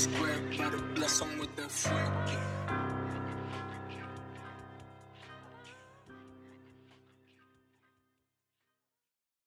square, gotta bless 'em with that freaky.